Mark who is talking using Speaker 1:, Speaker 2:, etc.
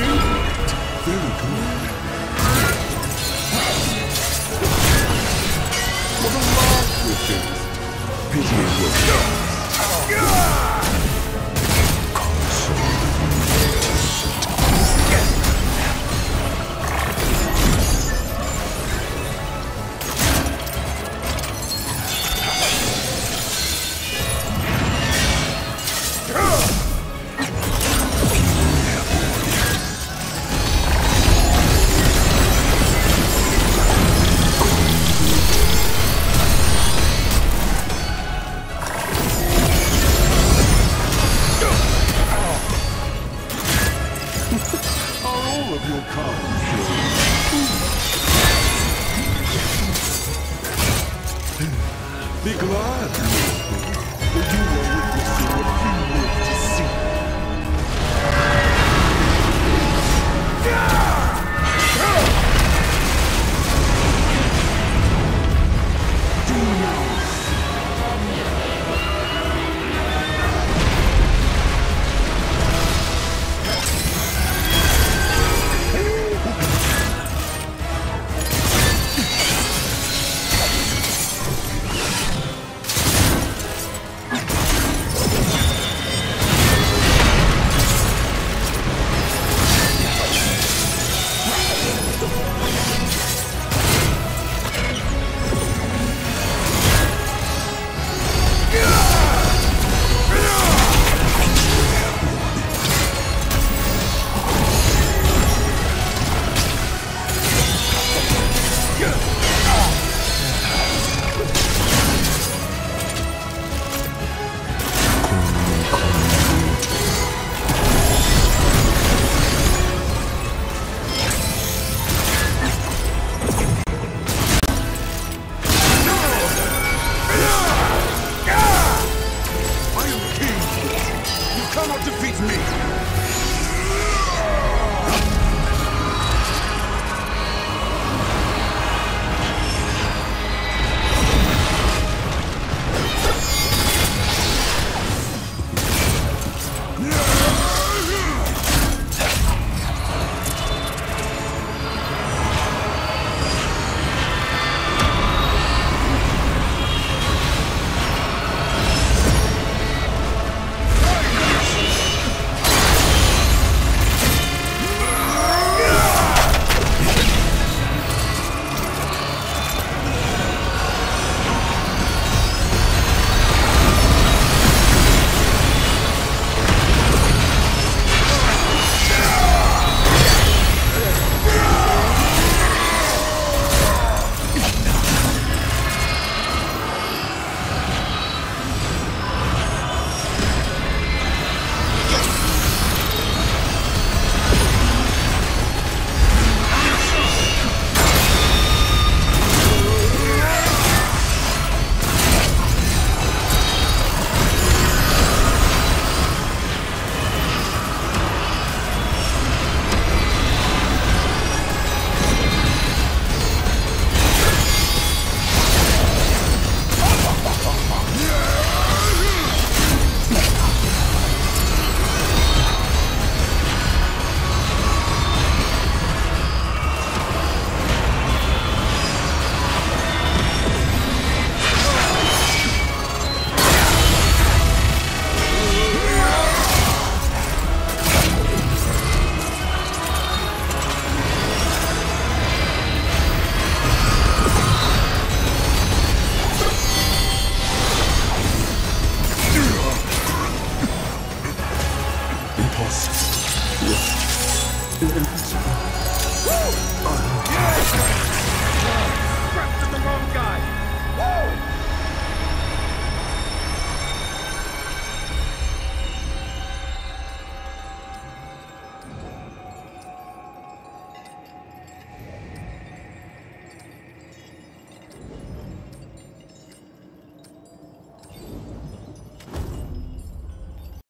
Speaker 1: What a laugh with Be Impossible.